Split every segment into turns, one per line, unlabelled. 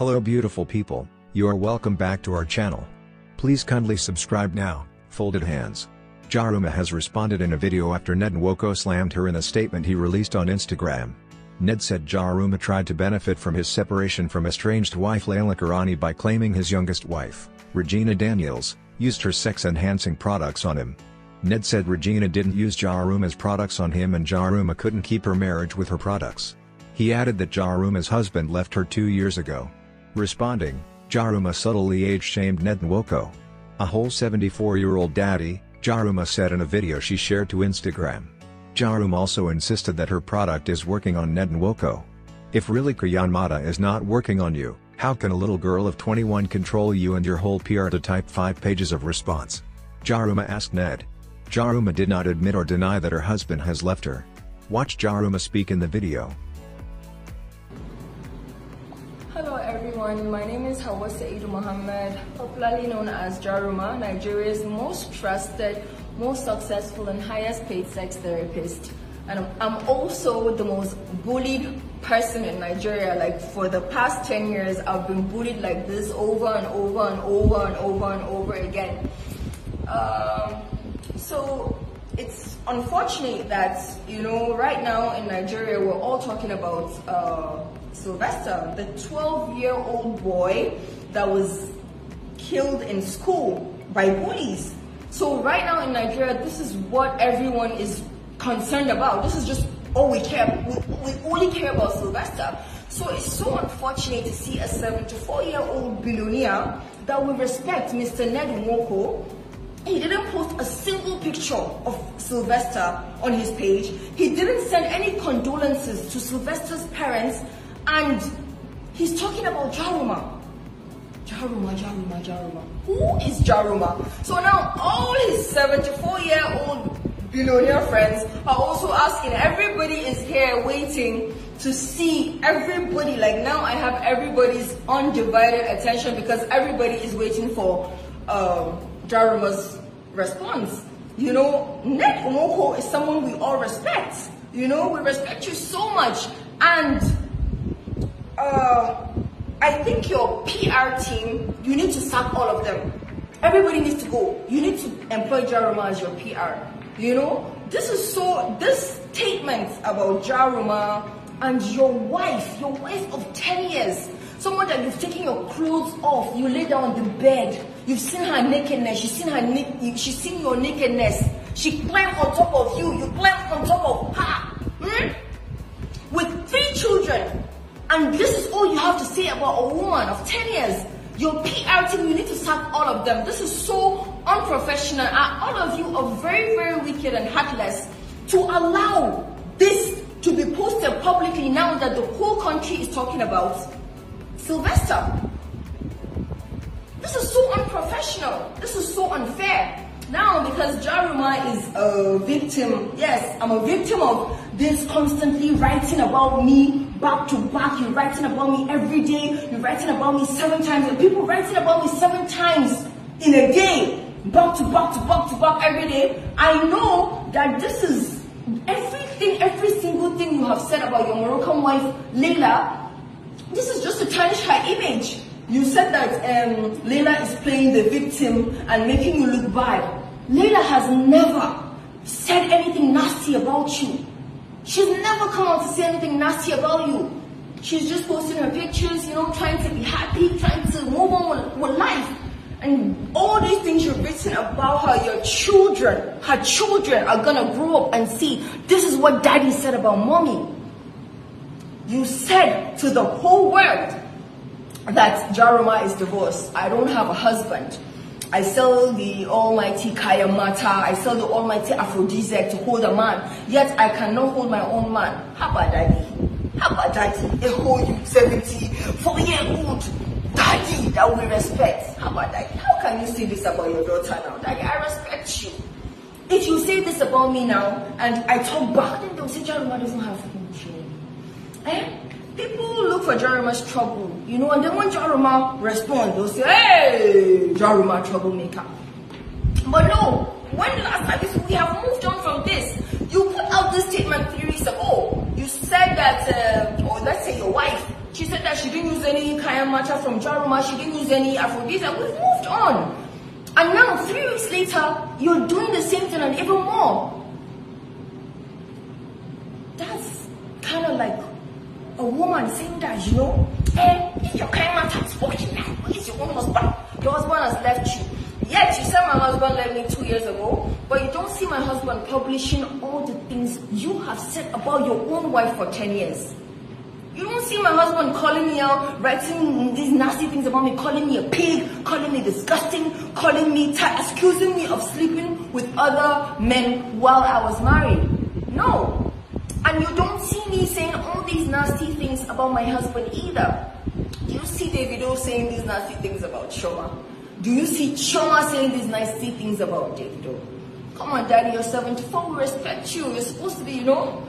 Hello beautiful people, you are welcome back to our channel. Please kindly subscribe now, folded hands. Jaruma has responded in a video after Ned Nwoko slammed her in a statement he released on Instagram. Ned said Jaruma tried to benefit from his separation from estranged wife Laila Karani by claiming his youngest wife, Regina Daniels, used her sex-enhancing products on him. Ned said Regina didn't use Jaruma's products on him and Jaruma couldn't keep her marriage with her products. He added that Jaruma's husband left her two years ago. Responding, Jaruma subtly age-shamed Ned Nwoko. A whole 74-year-old daddy, Jaruma said in a video she shared to Instagram. Jaruma also insisted that her product is working on Ned Nwoko. If really Kayanmata is not working on you, how can a little girl of 21 control you and your whole PR to type 5 pages of response? Jaruma asked Ned. Jaruma did not admit or deny that her husband has left her. Watch Jaruma speak in the video.
Everyone, my name is Hawa Saidu Mohammed, popularly known as Jaruma, Nigeria's most trusted, most successful and highest paid sex therapist. And I'm also the most bullied person in Nigeria. Like for the past 10 years, I've been bullied like this over and over and over and over and over again. Um, so it's unfortunate that, you know, right now in Nigeria, we're all talking about uh, Sylvester, the 12 year old boy that was killed in school by bullies. So right now in Nigeria, this is what everyone is concerned about. This is just all we care. We, we only care about Sylvester. So it's so unfortunate to see a 74-year-old billionaire that we respect, Mr. Ned Nwoko. He didn't post a single picture of Sylvester on his page. He didn't send any condolences to Sylvester's parents, and he's talking about Jaruma. Jaruma, Jaruma, Jaruma. Who is Jaruma? So now all his 74 year old billionaire friends are also asking. Everybody is here waiting to see everybody. Like now I have everybody's undivided attention because everybody is waiting for um, Jaruma's response. You know, Ned Nwoko is someone we all respect. You know, we respect you so much. And uh, I think your PR team, you need to sack all of them. Everybody needs to go. You need to employ Jaruma as your PR. You know, this is so, this statement about Jaruma and your wife, your wife of 10 years, someone that you've taken your clothes off, you lay down on the bed, you've seen her nakedness, she's seen her, she's seen your nakedness, she climbed on top of you, you climbed on top of her, hmm? with three children, and this is all you have to say about a woman of 10 years. Your PR team, you need to sack all of them. This is so unprofessional. And all of you are very, very wicked and heartless to allow this to be posted publicly now that the whole country is talking about Sylvester. This is so unprofessional. This is so unfair. Now, because Jaruma is a victim, yes, I'm a victim of this constantly writing about me back to back. You're writing about me every day. You're writing about me seven times. And people writing about me seven times in a day, back to back to back to back every day. I know that this is everything, every single thing you have said about your Moroccan wife, Laila. This is just to tarnish her image. You said that um, Laila is playing the victim and making you look bad. Laila has never said anything nasty about you. She's never come out to say anything nasty about you. She's just posting her pictures, you know, trying to be happy, trying to move on with, with life. And all these things you've written about her, your children, her children are gonna grow up and see this is what daddy said about mommy. You said to the whole world that Jaruma is divorced. I don't have a husband. I sell the almighty Kayanmata. I sell the almighty aphrodisiac to hold a man. Yet I cannot hold my own man. How about daddy? How about daddy? A whole 74 year old daddy that we respect. How about daddy? How can you say this about your daughter now? Daddy, I respect you. If you say this about me now and I talk back, then they'll say Jaruma doesn't have shame. Eh? People for Jaruma's trouble, you know, and then when Jaruma responds, they'll say, hey, Jaruma troublemaker. But no, when last time we have moved on from this, you put out this statement three weeks ago. You said that, uh, or let's say your wife, she said that she didn't use any Kaya Kaimata from Jaruma. She didn't use any. And we've moved on. And now, three weeks later, you're doing the same thing and even more. That's kind of like a woman saying that, you know, eh, if your Kaimata is working now, it's your own husband. Your husband has left you. Yet you said my husband left me two years ago, but you don't see my husband publishing all the things you have said about your own wife for 10 years. You don't see my husband calling me out, writing these nasty things about me, calling me a pig, calling me disgusting, calling me, t- accusing me of sleeping with other men while I was married. No. And you don't see me saying all these nasty things about my husband either. Do you see Davido saying these nasty things about Chioma? Do you see Chioma saying these nasty things about Davido? Come on, daddy, you're 74, we respect you. You're supposed to be, you know,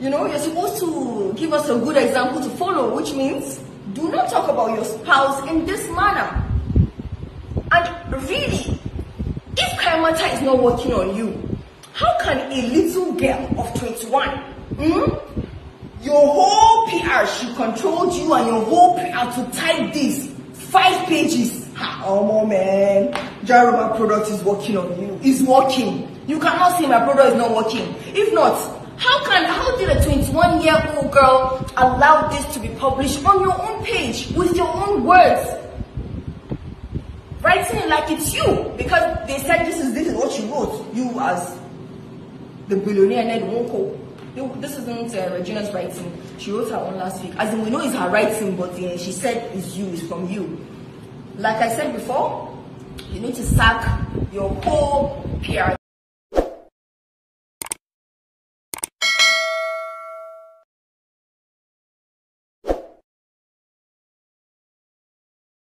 you know, you're supposed to give us a good example to follow, which means do not talk about your spouse in this manner. And really, if Kaimata is not working on you, how can a little girl of 21, hmm, your whole PR, she controlled you and your whole PR to type this five pages. Ha, oh man, Jaruma product is working on you. It's working. You cannot say my product is not working. If not, how can how did a 21 year old girl allow this to be published on your own page with your own words? Writing it like it's you because they said this is this is what you wrote. You as the billionaire Ned Nwoko. This isn't uh, Regina's writing. She wrote her own last week. As in, we know it's her writing, but uh, she said it's you, it's from you. Like I said before, you need to sack your whole PR